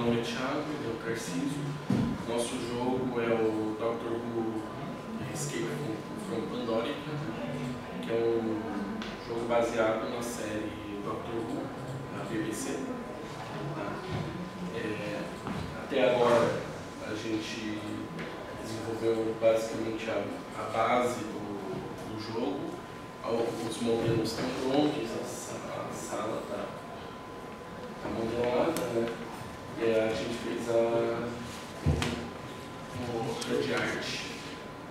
nome é Thiago, eu é Tarcísio. Nosso jogo é o Doctor Who Escape from Pandora, que é um jogo baseado na série Doctor Who, na BBC. Tá? É, até agora a gente desenvolveu basicamente a, a base do, do jogo, os modelos estão prontos, a, a sala está tá modelada, né? E a gente fez a uma obra de arte.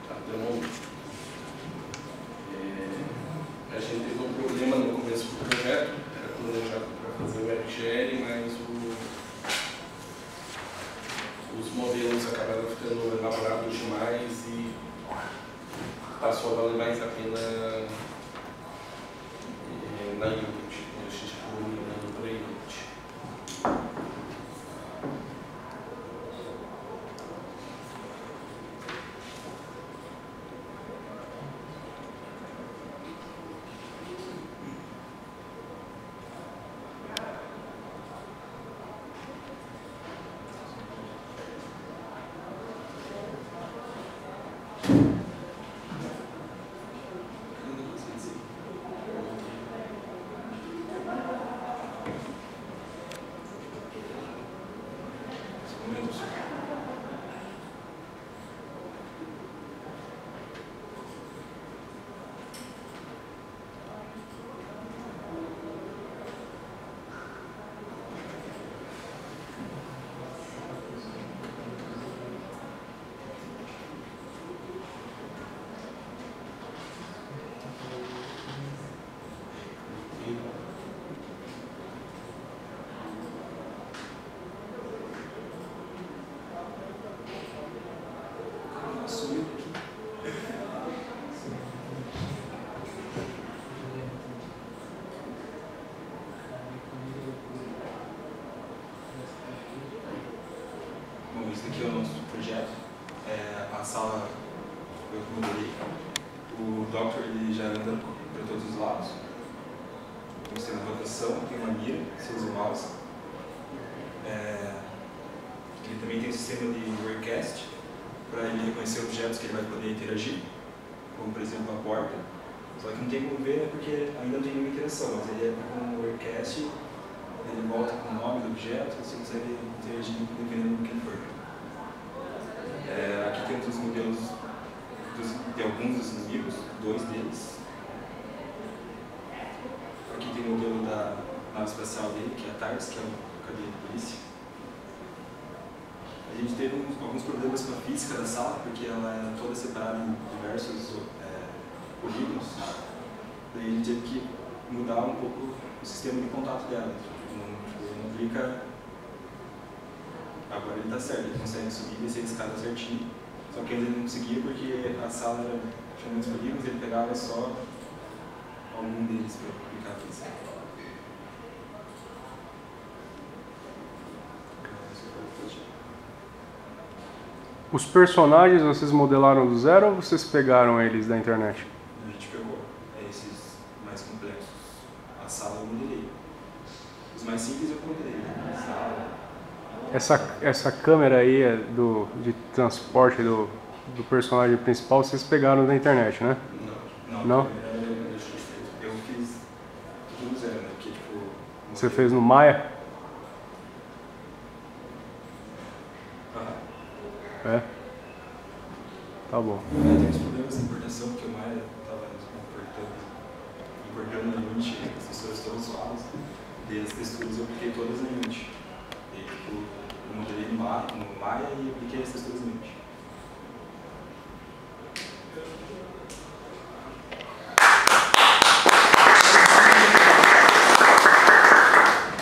Tá? Então, é, a gente teve um problema no começo do projeto, era planejado para fazer o WebGL, mas o, os modelos acabaram ficando elaborados demais e passou a valer mais a pena é, na Unity. A gente acabou migrando para a Unity. Bom, esse aqui é o nosso projeto. É, a sala eu modelei. O Doctor ele já anda para todos os lados. Tem um sistema de rotação, tem uma mira, você usa o mouse. É, ele também tem um sistema de Recast para ele reconhecer objetos que ele vai poder interagir, como por exemplo a porta. Só que não tem como ver né, porque ainda não tem nenhuma interação, mas ele é com o Recast, ele volta com o nome do objeto, você consegue interagir dependendo do que for. É, aqui temos os modelos dos, de alguns dos inimigos, dois deles. Aqui tem o modelo da nave espacial dele, que é a TARS, que é a cadeia de polícia. A gente teve uns, alguns problemas com a física da sala, porque ela era toda separada em diversos é, polígonos. Daí a gente teve que mudar um pouco o sistema de contato dela. Não, ele não clica Agora ele está certo, ele consegue subir e descer escada certinho. Só que ele não conseguia porque a sala era, tinha muitos polígonos ele pegava só algum deles para aplicar a. Os personagens vocês modelaram do zero ou vocês pegaram eles da internet? A gente pegou esses mais complexos. A sala eu modelei. Os mais simples eu modelei. A sala, Essa, essa câmera aí é do, de transporte do, do personagem principal vocês pegaram da internet, né? Não, Não? eu eu fiz tudo do zero, né? Porque, tipo, Você fez no Maya? Aham. É? Tá bom. É, tem uns problemas de importação, porque o Maia estava importando, importando na Unity as texturas todas suaves. E as texturas eu apliquei todas na Unity. E, tipo, eu modelei no Ma- no Maya e apliquei as texturas na Unity.